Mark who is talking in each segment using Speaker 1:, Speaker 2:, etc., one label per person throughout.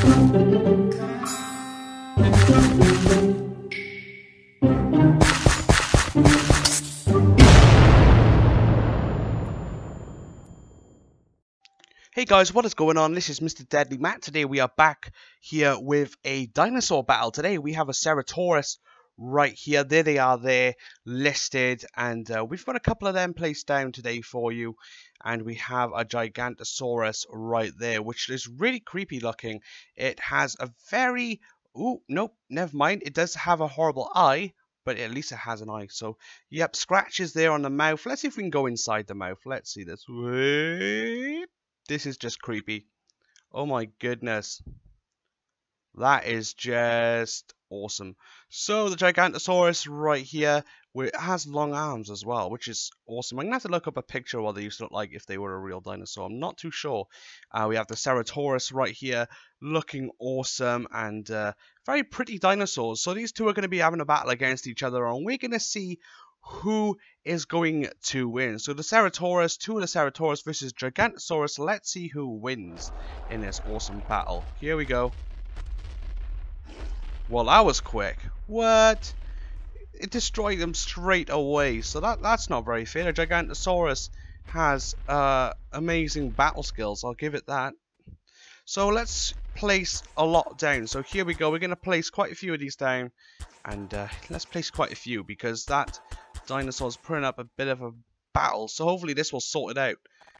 Speaker 1: Hey guys, what is going on? This is Mr. Deadly Matt. Today we are back here with a dinosaur battle. Today we have a Ceratosaurus right here. There they are there, listed. And uh, we've got a couple of them placed down today for you. And we have a Gigantosaurus right there, which is really creepy looking. It has a very... Oh, nope, never mind. It does have a horrible eye, but at least it has an eye. So, yep, scratches there on the mouth. Let's see if we can go inside the mouth. Let's see this. This is just creepy. Oh my goodness. That is just awesome. So the Gigantosaurus right here, it has long arms as well, which is awesome. I'm going to have to look up a picture of what they used to look like if they were a real dinosaur. I'm not too sure. Uh, we have the Ceratosaurus right here, looking awesome and uh, very pretty dinosaurs. So these two are going to be having a battle against each other, and we're going to see who is going to win. So the Ceratosaurus, two of the Ceratosaurus versus Gigantosaurus. Let's see who wins in this awesome battle. Here we go. Well, that was quick. What? It destroyed them straight away. So that that's not very fair. A Gigantosaurus has uh, amazing battle skills. I'll give it that. So let's place a lot down. So here we go. We're going to place quite a few of these down. And uh, let's place quite a few because that dinosaur's putting up a bit of a battle. So hopefully this will sort it out.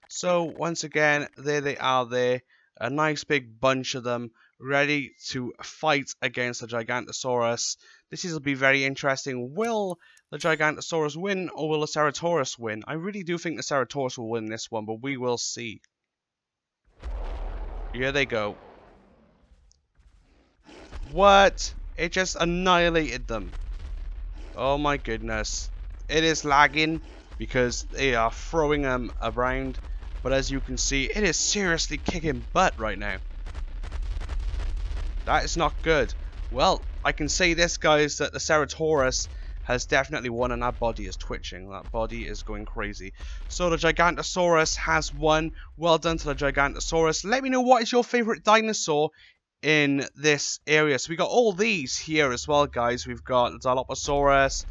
Speaker 1: So once again, there they are there. A nice big bunch of them ready to fight against the Gigantosaurus. This is will be very interesting. Will the Gigantosaurus win or will the Ceratosaurus win? I really do think the Ceratosaurus will win this one, but we will see. Here they go. What? It just annihilated them. Oh my goodness. It is lagging because they are throwing them around. But as you can see, it is seriously kicking butt right now. That is not good. Well, I can say this, guys, that the Ceratosaurus has definitely won and that body is twitching. That body is going crazy. So the Gigantosaurus has won. Well done to the Gigantosaurus. Let me know what is your favorite dinosaur in this area. So we got all these here as well, guys. We've got the Dilophosaurus,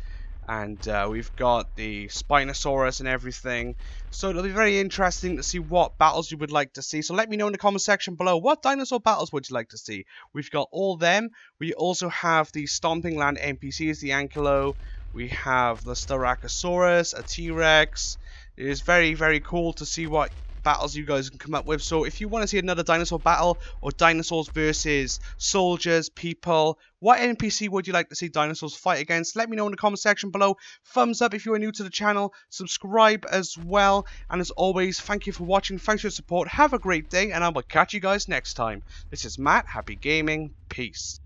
Speaker 1: and uh, we've got the Spinosaurus and everything. So it'll be very interesting to see what battles you would like to see. So let me know in the comment section below, what dinosaur battles would you like to see? We've got all them. We also have the Stomping Land NPCs, the Ankylo. We have the Styracosaurus, a T-Rex. It is very, very cool to see what battles you guys can come up with. So if you want to see another dinosaur battle or dinosaurs versus soldiers, people, what NPC would you like to see dinosaurs fight against? Let me know in the comment section below. Thumbs up if you are new to the channel. Subscribe as well. And as always, thank you for watching. Thanks for your support. Have a great day and I will catch you guys next time. This is Matt. Happy gaming. Peace.